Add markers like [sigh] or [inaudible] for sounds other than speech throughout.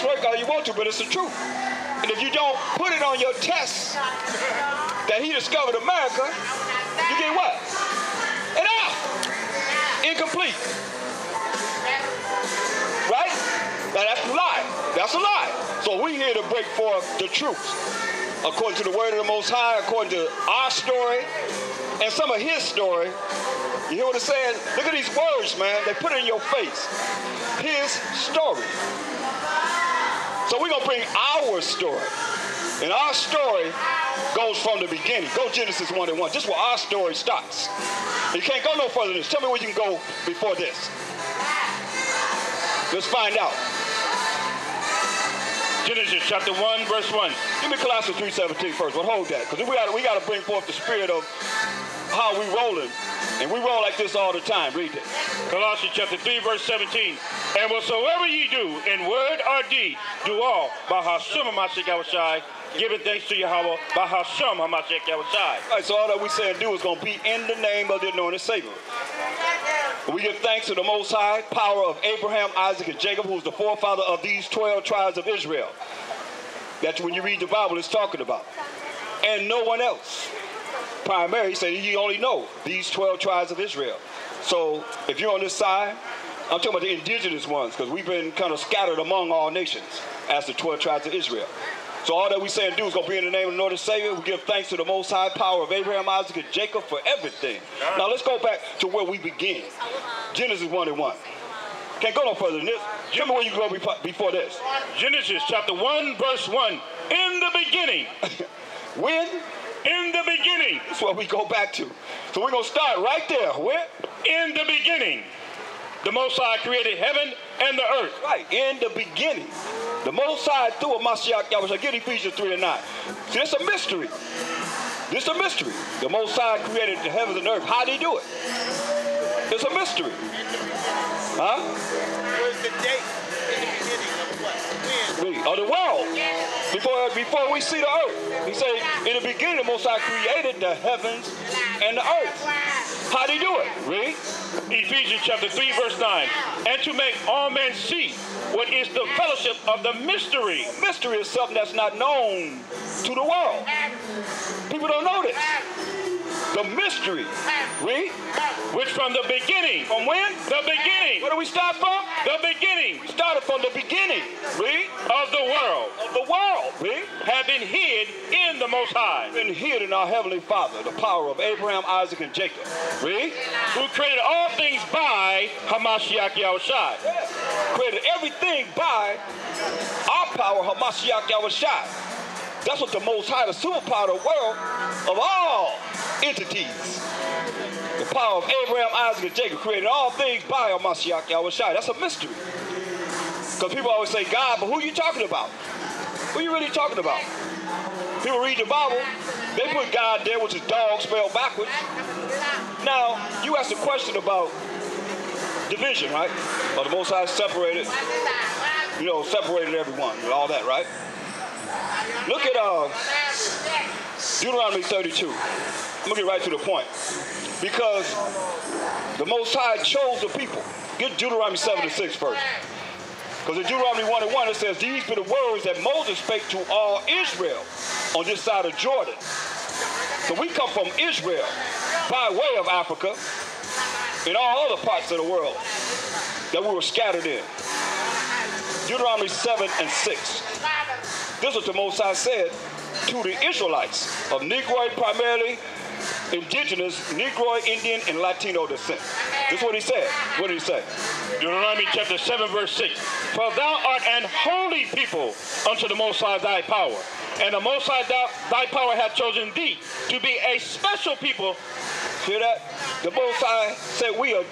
can all you want to, but it's the truth. And if you don't put it on your test that he discovered America, you get what? An F. Incomplete. Right? Now that's a lie. That's a lie. So we here to break forth the truth. According to the word of the Most High, according to our story, and some of his story. You hear what I'm saying? Look at these words, man. They put it in your face. His story. So we're going to bring our story. And our story goes from the beginning. Go Genesis 1 and 1. Just where our story starts. You can't go no further than this. Tell me where you can go before this. Let's find out. Genesis chapter 1, verse 1. Give me Colossians 3.17 first, but hold that. Because we got we to bring forth the spirit of how we rolling. And we roll like this all the time. Read it. Colossians chapter 3, verse 17. And whatsoever ye do in word or deed, do all by Hashem HaMashiach Yahushai, giving thanks to Yahweh by Hashem HaMashiach Yahushai. All right, so all that we say and do is going to be in the name of the anointed Savior. We give thanks to the Most High, power of Abraham, Isaac, and Jacob, who's the forefather of these 12 tribes of Israel. That's when you read the Bible, it's talking about. And no one else. Primary, he said you only know these 12 tribes of Israel. So if you're on this side, I'm talking about the indigenous ones, because we've been kind of scattered among all nations as the 12 tribes of Israel. So all that we say and do is going to be in the name of the Lord and Savior. We give thanks to the Most High power of Abraham, Isaac, and Jacob for everything. Now let's go back to where we begin. Genesis 1 and 1. Can't go no further than this. Me where you go before this. Genesis chapter 1, verse 1. In the beginning. [laughs] when? In the beginning. That's what we go back to. So we're going to start right there. Where? In the beginning. The Most High created heaven and the earth. Right, in the beginning. The Most High through a Mashiach Yahweh. Get Ephesians 3 and 9. See, it's a mystery. This is a mystery. The Most High created the heavens and earth. How did he do it? It's a mystery. Huh? Where's the date in the beginning of what? When? Of the world. Before, before we see the earth. He said, in the beginning, the Most High created the heavens and the earth. How did he do it? Read. Ephesians chapter 3, verse 9. And to make all men see what is the fellowship of the mystery. Mystery is something that's not known to the world. People don't know this. The mystery. Read. Which from the beginning. From when? The beginning. Where do we start from? The beginning. We started from the beginning. Read. Of the world. Of the world. Read. Have been hid in the Most High. Been hid in our Heavenly Father, the power of Abraham, Isaac, and Jacob. Read. Who created all things by Hamashiach Yahushai. Created everything by our power, Hamashiach Yahushai. That's what the Most High, the superpower of the world of all entities. The power of Abraham, Isaac, and Jacob created all things by Mashiach Yahushai. That's a mystery. Because people always say God, but who are you talking about? Who are you really talking about? People read the Bible, they put God there, which is dog spelled backwards. Now, you asked a question about division, right? Or the Most High separated, you know, separated everyone and all that, right? Look at uh, Deuteronomy 32. I'm going to get right to the point. Because the Most High chose the people. Get Deuteronomy 7 to 6 first. Because in Deuteronomy 1 and 1 it says, These be the words that Moses spake to all Israel on this side of Jordan. So we come from Israel by way of Africa and all other parts of the world that we were scattered in. Deuteronomy 7 and 6. This is what the Most High said to the Israelites of Negroid primarily, indigenous, Negroid, Indian, and Latino descent. This is what he said. What did he say? Deuteronomy chapter 7, verse 6. For thou art an holy people unto the Most High thy power. And the Most High thou, thy power hath chosen thee to be a special people. Hear that? The Most High said we are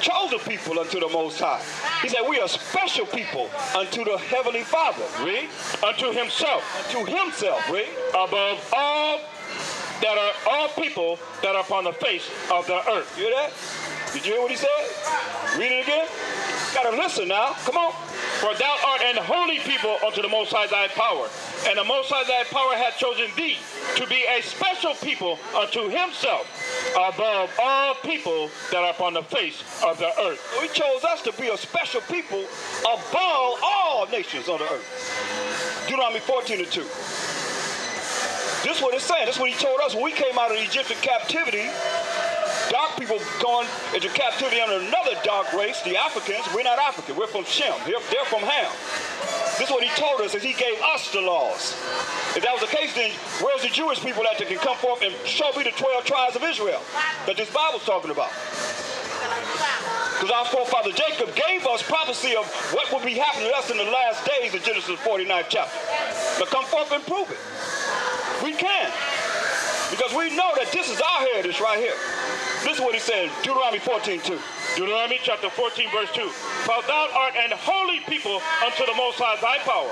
chosen people unto the Most High. He said, We are special people unto the Heavenly Father. Read. Unto Himself. Unto Himself. Read. Above all that are all people that are upon the face of the earth. You hear that? Did you hear what he said? Read it again. Gotta listen now. Come on. For thou art an holy people unto the Most High thy power. And the Most High thy power hath chosen thee to be a special people unto himself above all people that are upon the face of the earth. He chose us to be a special people above all nations on the earth. Deuteronomy 14 and 2. This is what it's saying. This is what he told us when we came out of Egyptian captivity. Dark people going into captivity under another dark race, the Africans. We're not African. We're from Shem. They're, from Ham. This is what he told us, is he gave us the laws. If that was the case, then where's the Jewish people that can come forth and show me the 12 tribes of Israel that this Bible's talking about? Because our forefather Jacob gave us prophecy of what will be happening to us in the last days in Genesis 49 chapter. Now come forth and prove it. We can. Because we know that this is our heritage right here. This is what he said, Deuteronomy 14, 2. Deuteronomy chapter 14, verse 2. For thou art an holy people unto the Most High thy power,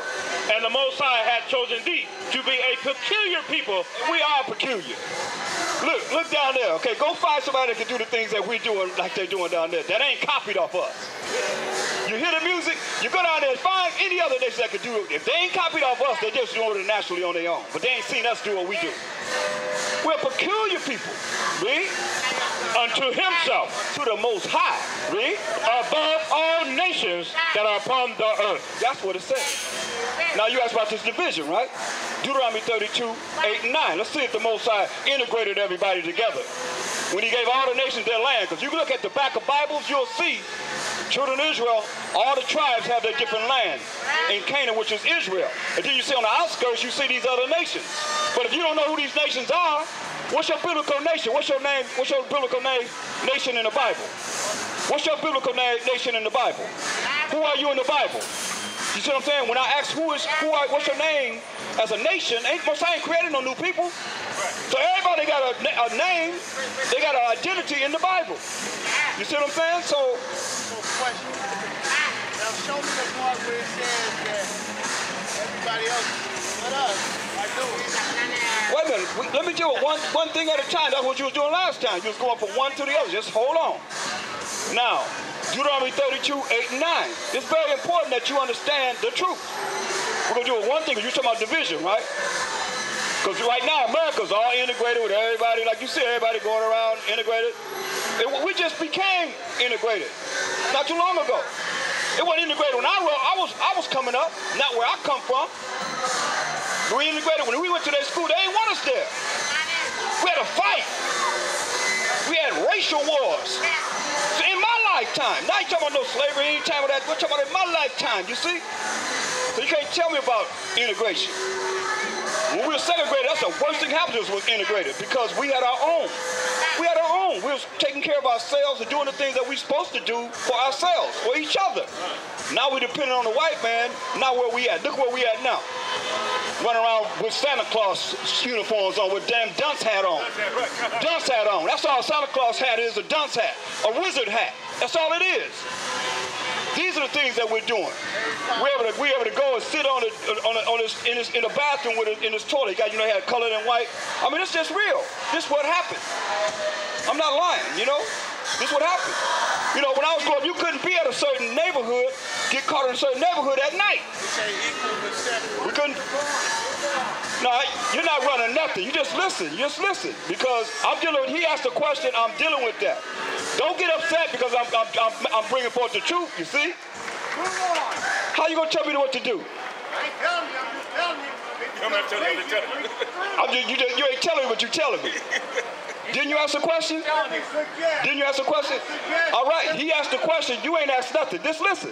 and the Most High hath chosen thee to be a peculiar people. We are peculiar. Look, look down there. Okay, go find somebody that can do the things that we're doing like they're doing down there. That ain't copied off us. You hear the music, you go down there and find any other nation that can do it. If they ain't copied off us, they're just doing it naturally on their own. But they ain't seen us do what we do. We're peculiar people. Read. Unto himself, To the most high. Read. above all nations that are upon the earth. That's what it says. Now you asked about this division, right? Deuteronomy 32, 8 and 9. Let's see if the Most High integrated everybody together. When he gave all the nations their land. Because you look at the back of Bibles, you'll see children of Israel, all the tribes have their different land in Canaan, which is Israel. And then you see on the outskirts, you see these other nations. But if you don't know who these nations are, what's your biblical nation? What's your name? What's your biblical name nation in the Bible? What's your biblical na- nation in the Bible? Who are you in the Bible? You see what I'm saying? When I ask who is who what's your name as a nation, ain't most I ain't creating no new people. So everybody got a, a name, they got an identity in the Bible. You see what I'm saying? So. Now show me the part where it says that everybody else but us are doing. wait a minute, let me do it one one thing at a time. That's what you was doing last time. You was going from one to the other. Just hold on. Now, Deuteronomy 32, 8 and 9. It's very important that you understand the truth. We're gonna do it one thing, you're talking about division, right? Because right now, America's all integrated with everybody. Like you see, everybody going around integrated. It, we just became integrated not too long ago. It wasn't integrated when I, I was I was coming up, not where I come from. We integrated when we went to their school. They didn't want us there. We had a fight. We had racial wars. So lifetime, now you talking about no slavery, any time of that. We're talking about in my lifetime. You see? So you can't tell me about integration. When we were segregated, that's the worst thing happened to us was integrated because we had our own. We had our own. We was taking care of ourselves and doing the things that we're supposed to do for ourselves, for each other. Now we're depending on the white man. Now where we at? Look where we at now. Running around with Santa Claus uniforms on, with damn dunce hat on. Dunce hat on. That's all Santa Claus hat is, a dunce hat, a wizard hat. That's all it is. These are the things that we're doing. We're able to, we're able to go and sit on it on, a, on this, in, this, in the bathroom with it, in this toilet. You got, you know, had colored and white. I mean, it's just real. This is what happened. I'm not lying, you know? This is what happened. You know, when I was growing up, you couldn't be at a certain neighborhood, get caught in a certain neighborhood at night. Say equal but separate. We couldn't. No, you're not running nothing. You just listen. You just listen. Because I'm dealing with, he asked a question, I'm dealing with that. Don't get upset because I'm, I'm, I'm, I'm bringing forth the truth, you see? How you going to tell me what to do? I ain't telling you, I'm just telling you. I'm not telling you, I'm telling you. I'm just, you, just, you ain't telling me what you're telling me. [laughs] Didn't you ask a question? Didn't you ask a question? All right, he asked a question. You ain't asked nothing. Just listen.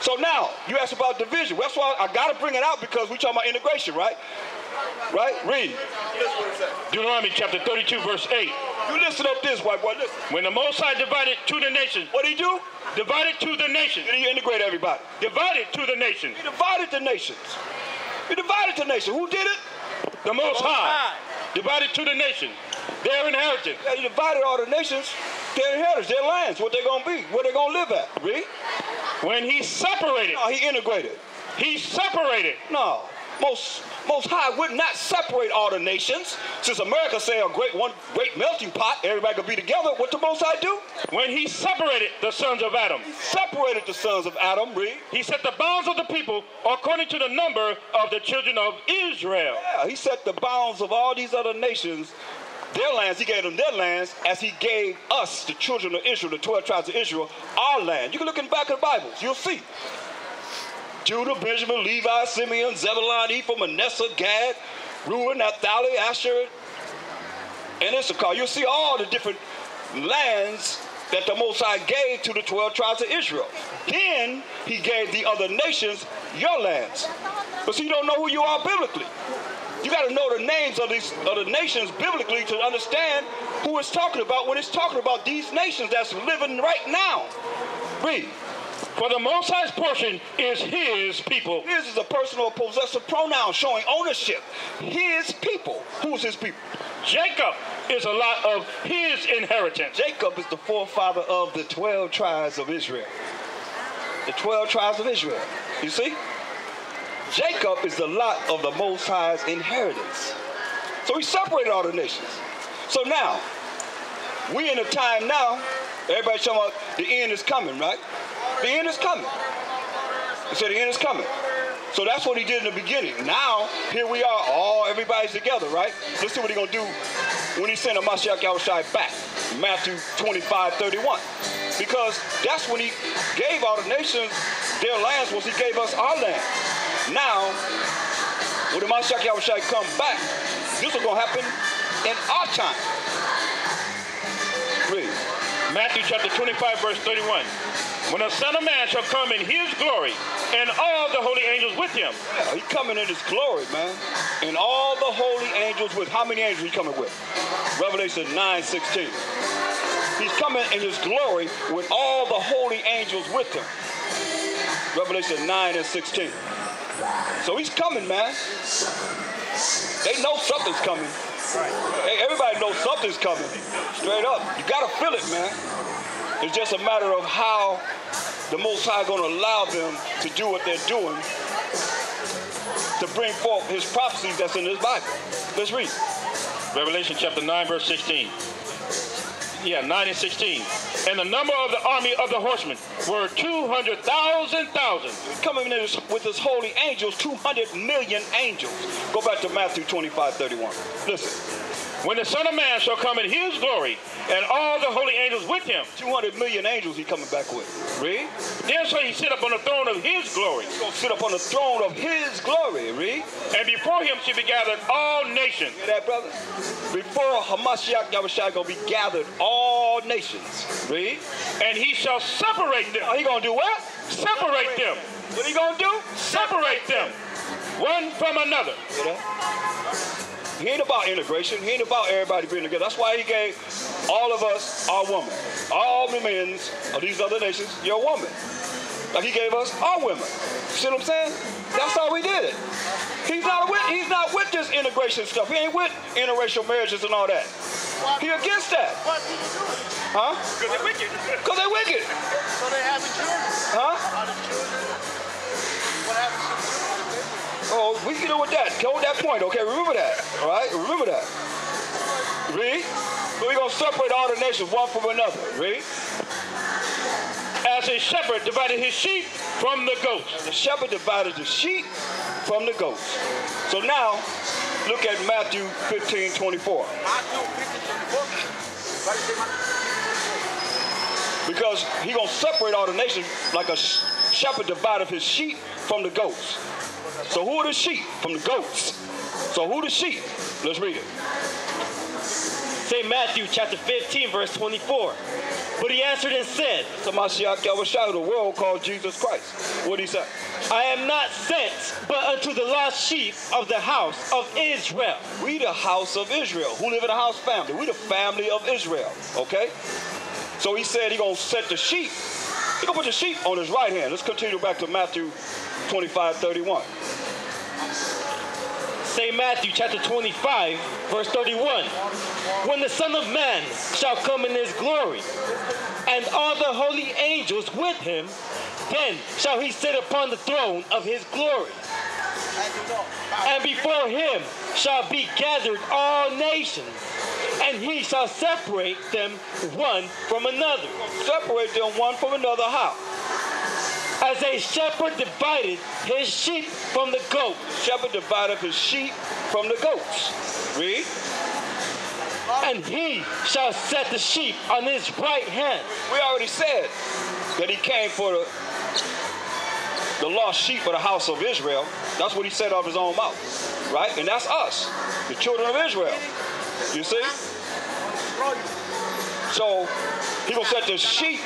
So now, you asked about division. That's why I got to bring it out because we talking about integration, right? Right? Read. Deuteronomy chapter 32, verse 8. You listen up this, white boy. Listen. When the Most High divided to the nations, What did he do? divided to the nations, Did he integrate everybody? divided to the nations, He divided the nations. He divided the nation. Who did it? the Most High. High, divided to the nations, their inheritance. Yeah, he divided all the nations, their inheritance, their lands, what they're going to be, where they're going to live at. Read. When he separated, No, he integrated. he separated No. Most Most High would not separate all the nations. Since America say a great one great melting pot, everybody could be together. What the Most High do? when he separated the sons of Adam. Separated the sons of Adam. Read. He set the bounds of the people according to the number of the children of Israel. Yeah, he set the bounds of all these other nations, their lands. He gave them their lands as he gave us, the children of Israel, the 12 tribes of Israel, our land. You can look in the back of the Bibles. You'll see. Judah, Benjamin, Levi, Simeon, Zebulun, Ephraim, Manasseh, Gad, Reuben, Naphtali, Asher, and Issachar. You'll see all the different lands that the Most High gave to the 12 tribes of Israel. Then he gave the other nations your lands. But see, you don't know who you are biblically. You got to know the names of these of the nations biblically to understand who it's talking about when it's talking about these nations that's living right now. Read. For the Most High's portion is his people. His is a personal possessive pronoun showing ownership. His people. Who's his people? Jacob is a lot of his inheritance. Jacob is the forefather of the 12 tribes of Israel. The 12 tribes of Israel. You see? Jacob is the lot of the Most High's inheritance. So he separated all the nations. So now, we in a time now, everybody's talking about the end is coming, right? The end is coming. He said the end is coming. So that's what he did in the beginning. Now, here we are, all everybody's together, right? Let's see what he's gonna do when he sent a Mashiach Yahushai back. Matthew 25, 31. Because that's when he gave all the nations their lands was he gave us our land. Now, when the Mashiach Yahushai come back, this is gonna happen in our time. Read. Matthew chapter 25, verse 31. When the Son of Man shall come in his glory, and all the holy angels with him. Yeah, he coming in his glory, man. And all the holy angels with how many angels he coming with? Revelation 9, 16. He's coming in his glory with all the holy angels with him. Revelation 9 and 16. So he's coming, man. They know something's coming. Hey, everybody knows something's coming. Straight up. You gotta feel it, man. It's just a matter of how the Most High gonna allow them to do what they're doing to bring forth his prophecies that's in this Bible. Let's read. Revelation chapter 9, verse 16. Yeah, 9 and 16. And the number of the army of the horsemen were 200,000 thousand. Coming in with his holy angels, 200 million angels. Go back to Matthew 25, 31. Listen. When the Son of Man shall come in his glory, and all the holy angels with him. 200 million angels he coming back with. Read. Then shall he sit up on the throne of his glory. He's going to sit up on the throne of his glory. Read. And before him shall be gathered all nations. Hear that, brother? Before Hamashiach Yahushua going to be gathered all nations. Read. And he shall separate them. Oh, he going to do what? Separate them. What he going to do? Separate them. One from another. He ain't about integration. He ain't about everybody being together. That's why he gave all of us our woman. All the men of these other nations, your woman. Like he gave us our women. See what I'm saying? That's how we did it. He's not with he's not with this integration stuff. He ain't with interracial marriages and all that. He against that. Why people do? Huh? Because they're wicked. Because they're wicked. So they having children. Huh? Are the children? What the children? Oh, we can deal with that. Hold that point, okay? Remember that. All right? Remember that. Read. So we're going to separate all the nations one from another. Read. As a shepherd divided his sheep from the goats. The shepherd divided the sheep from the goats. So now, look at Matthew 15, 24. Because he going to separate all the nations like a shepherd divided his sheep from the goats. So who are the sheep? From the goats. So who the sheep? Let's read it. St. Matthew chapter 15, verse 24. But he answered and said, So Mashiach of the world called Jesus Christ. What did he say? I am not sent but unto the lost sheep of the house of Israel. We the house of Israel. Who live in the house family? We the family of Israel. Okay? So he said he gonna set the sheep. He gonna put the sheep on his right hand. Let's continue back to Matthew 25, 31. St. Matthew chapter 25, verse 31. When the Son of Man shall come in his glory, and all the holy angels with him, then shall he sit upon the throne of his glory. And before him shall be gathered all nations, and he shall separate them one from another. Separate them one from another. How? As a shepherd divided his sheep from the goats. Shepherd divided his sheep from the goats. Read. And he shall set the sheep on his right hand. We already said that he came for the the lost sheep of the house of Israel. That's what he said of his own mouth, right? And that's us, the children of Israel. You see? So he gonna set the sheep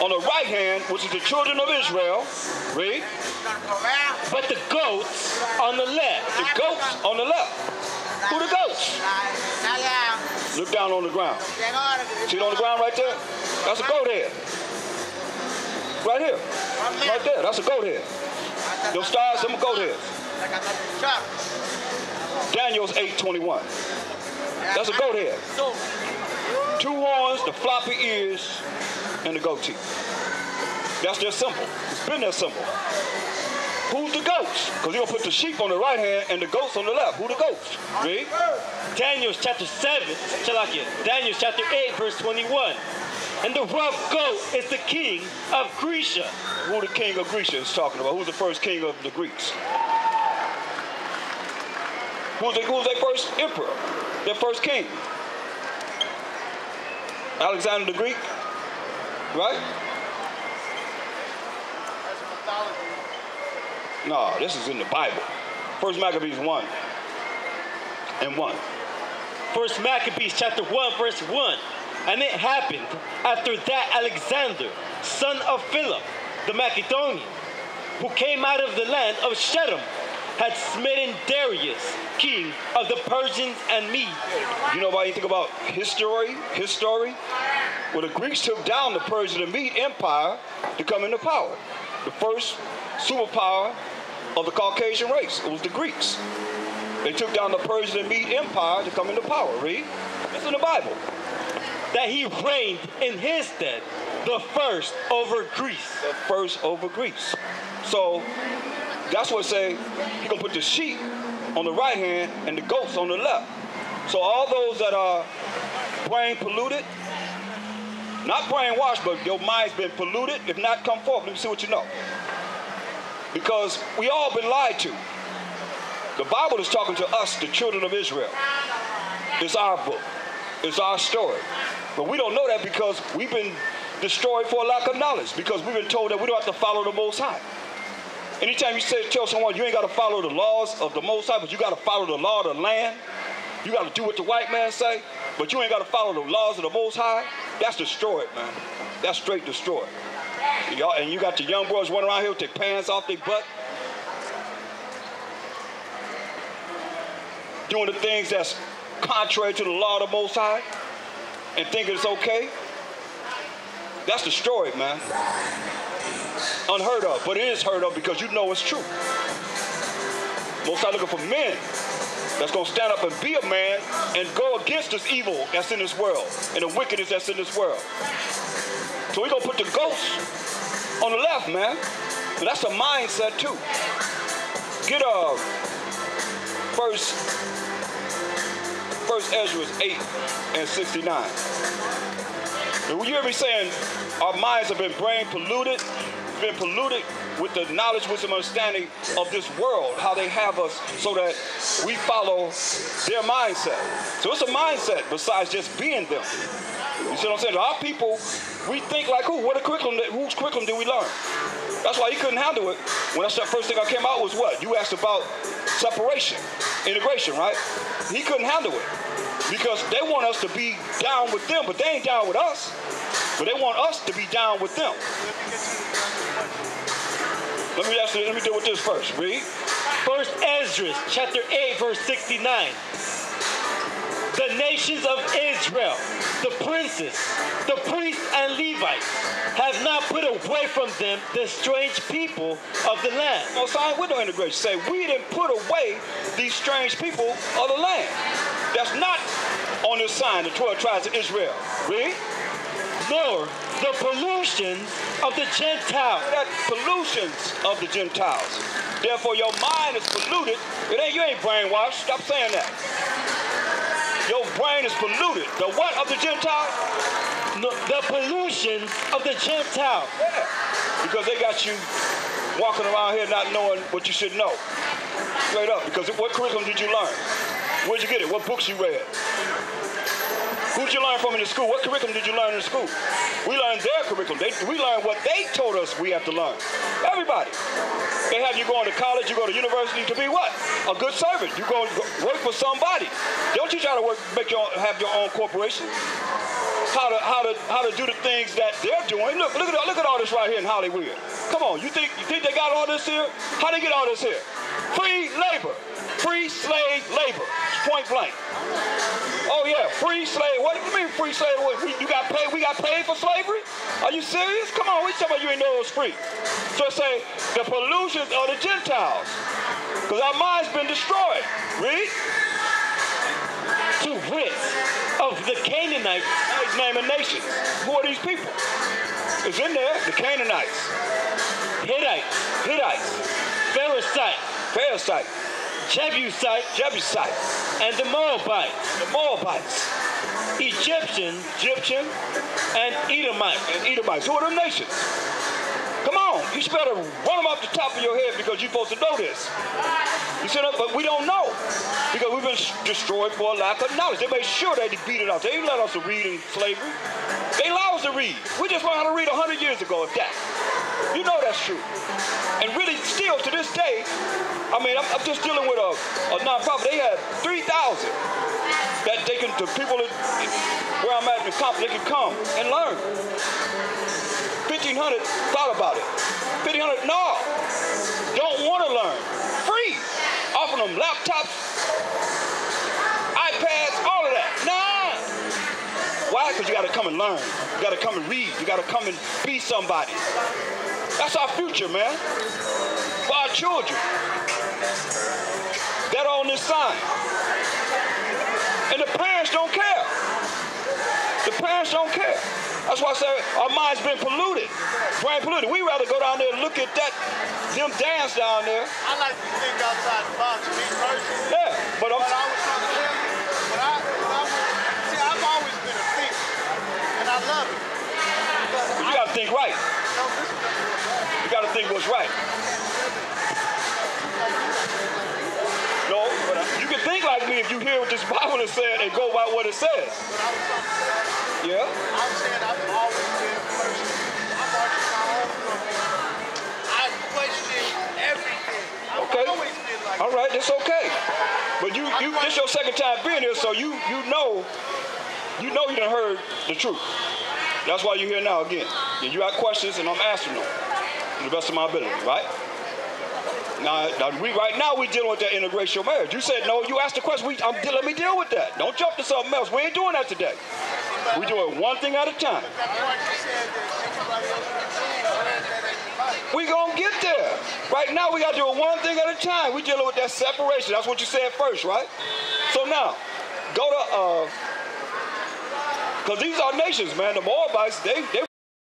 on the right hand, which is the children of Israel. Read. But the goats on the left. The goats on the left. Who the goats? Look down on the ground. See it on the ground right there? That's a goat head. Right here. Right there. That's a goat head. Those stars, heads. Daniel's 821. That's a goat head. Two horns, the floppy ears, and the goatee. That's their symbol. It's been their symbol. Who's the goats? Because you're going to put the sheep on the right hand and the goats on the left. Who the goats? Read. Daniel chapter 7, Shalakia, Daniel chapter 8, verse 21. And the rough goat is the king of Grecia. Who the king of Grecia is talking about? Who's the first king of the Greeks? Who's, the, who's their first emperor? Their first king? Alexander the Greek? Right? No, this is in the Bible. First Maccabees 1 and 1. First Maccabees chapter 1, verse 1. And it happened after that Alexander, son of Philip, the Macedonian, who came out of the land of Chettiim, had smitten Darius, king of the Persians and Medes. You know about anything about history, history? His? Well, the Greeks took down the Persian and Mede Empire to come into power. The first superpower of the Caucasian race. It was the Greeks. They took down the Persian and Mede Empire to come into power. Read. It's in the Bible. That he reigned in his stead, the first over Greece. The first over Greece. So that's what say he's gonna put the sheep on the right hand and the goats on the left. So all those that are brain polluted, not brainwashed, but your mind's been polluted, if not come forth, let me see what you know. Because we all been lied to. The Bible is talking to us, the children of Israel. It's our book. It's our story. But we don't know that because we've been destroyed for a lack of knowledge, because we've been told that we don't have to follow the Most High. Anytime you say tell someone you ain't got to follow the laws of the Most High, but you got to follow the law of the land, you got to do what the white man say, but you ain't got to follow the laws of the Most High, that's destroyed, man. That's straight destroyed. Y'all, and you got the young boys running around here with their pants off their butt, doing the things that's contrary to the law of the Most High, and thinking it's okay. That's destroyed, man. Unheard of, but it is heard of because you know it's true. Most High looking for men that's going to stand up and be a man and go against this evil that's in this world and the wickedness that's in this world. So we're going to put the ghosts on the left, man. And that's a mindset too. Get a first, first Esdras 8 and 69. And when you hear me saying our minds have been brain polluted, been polluted with the knowledge, wisdom, understanding of this world, how they have us so that we follow their mindset. So it's a mindset besides just being them. You see what I'm saying? Our people, we think like who? What a curriculum, whose curriculum did we learn? That's why he couldn't handle it. When I the first thing I came out was what? You asked about separation, integration, right? He couldn't handle it because they want us to be down with them, but they ain't down with us. But they want us to be down with them. Let me ask you, let me deal with this first. Read. First Esdras chapter 8, verse 69. The nations of Israel, the princes, the priests and Levites, have not put away from them the strange people of the land. No sign with no integration. Say, we didn't put away these strange people of the land. That's not on this sign, the 12 tribes of Israel. Read. Nor the pollutions of the Gentiles. That pollutions of the Gentiles. Therefore, your mind is polluted. It ain't you ain't brainwashed. Stop saying that. Your brain is polluted. The what of the Gentile? No, the pollution of the Gentile. Yeah. Because they got you walking around here not knowing what you should know. Straight up. Because what curriculum did you learn? Where'd you get it? What books you read? Who Who'd you learn from in the school? What curriculum did you learn in the school? We learned their curriculum. They, we learned what they told us we have to learn. Everybody. They have you going to college, you go to university to be what? A good servant. You go work for somebody. Don't you try to work, make your have your own corporation. How to how to how to do the things that they're doing. Look, look at look at all this right here in Hollywood. Come on, you think you think they got all this here? How they get all this here? Free labor, free slave labor, point blank. Oh yeah, free slave. What do you mean free slave? You got paid? We got paid for slavery? Are you serious? Come on, we talking about you ain't know it was free. So I say the pollutions of the Gentiles, because our mind's been destroyed. Read. To wit, of the Canaanites, He's naming nations. Who are these people? It's in there. The Canaanites, Hittites, Hittites, Pheresite, Parasite, Jebusite, Jebusite, and the Moabites, the Moabites, Egyptian, Egyptian, and Edomite. and Edomites. Who are them nations? Come on, you should better run them off the top of your head because you're supposed to know this. You said? But we don't know because we've been destroyed for a lack of knowledge. They made sure they beat it out. They didn't let us read in slavery. They allowed us to read. We just learned how to read 100 years ago, if that. You know that's true. And really, still to this day, I mean, I'm, I'm just dealing with a, a nonprofit. They had 3,000 that they can, the people that, where I'm at in the conference, they can come and learn. 1,500 thought about it. 1,500, no, don't want to learn. Free. Offering them laptops, iPads, all of that. Nah. Why? Because you got to come and learn. You got to come and read. You got to come and be somebody. That's our future, man. For our children. That are on this sign. And the parents don't care. The parents don't care. That's why I say our mind's been polluted. Brain polluted. We rather go down there and look at that, them dance down there. I like to think outside the box, me personally. Yeah, but I'm, But I was trying to tell you, when I, when I was, see, I've always been a thinker, and I love it. But you gotta think right. What's right. No, you can think like me if you hear what this [laughs] Bible is saying and go by what it says. was Yeah? I'm saying I've always been a person. I'm marching my own. I question everything. I've Okay. always been like All right, that's okay. But you, you, this your second time being here, so you, you know, you know you done heard the truth. That's why you're here now again. And you got questions, and I'm answering them to the best of my ability, right? Now, now we, right now we dealing with that interracial marriage. You said no. You asked the question. We, I'm, let me deal with that. Don't jump to something else. We ain't doing that today. We doing one thing at a time. We gonna get there. Right now, we gotta do one thing at a time. We dealing with that separation. That's what you said first, right? So now, go to uh, cause these are nations, man. The Moabites, they they